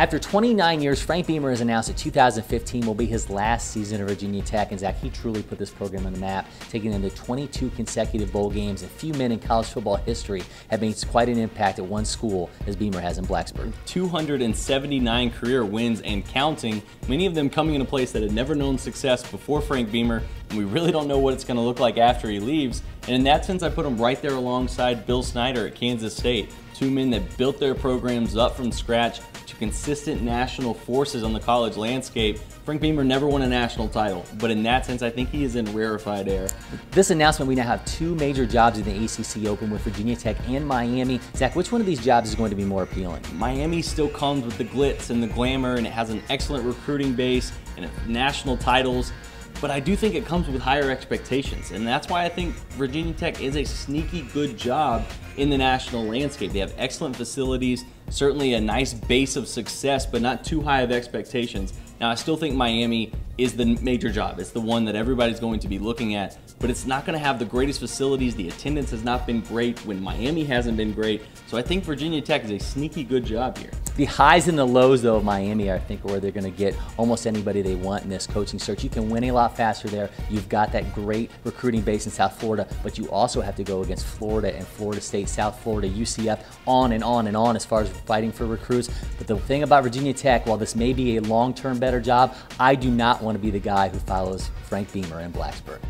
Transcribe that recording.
After 29 years, Frank Beamer has announced that 2015 will be his last season at Virginia Tech, and Zach, he truly put this program on the map, taking them to 22 consecutive bowl games. And few men in college football history have made quite an impact at one school as Beamer has in Blacksburg. 279 career wins and counting, many of them coming in a place that had never known success before Frank Beamer, and we really don't know what it's going to look like after he leaves. And in that sense, I put him right there alongside Bill Snyder at Kansas State, two men that built their programs up from scratch consistent national forces on the college landscape. Frank Beamer never won a national title, but in that sense, I think he is in rarefied air. This announcement, we now have two major jobs in the ACC open with Virginia Tech and Miami. Zach, which one of these jobs is going to be more appealing? Miami still comes with the glitz and the glamour, and it has an excellent recruiting base and national titles but I do think it comes with higher expectations. And that's why I think Virginia Tech is a sneaky good job in the national landscape. They have excellent facilities, certainly a nice base of success, but not too high of expectations. Now, I still think Miami is the major job. It's the one that everybody's going to be looking at, but it's not going to have the greatest facilities. The attendance has not been great when Miami hasn't been great. So I think Virginia Tech is a sneaky good job here. The highs and the lows, though, of Miami, I think, are where they're going to get almost anybody they want in this coaching search. You can win a lot faster there. You've got that great recruiting base in South Florida, but you also have to go against Florida and Florida State, South Florida, UCF, on and on and on as far as fighting for recruits. But the thing about Virginia Tech, while this may be a long-term better job, I do not want to be the guy who follows Frank Beamer in Blacksburg.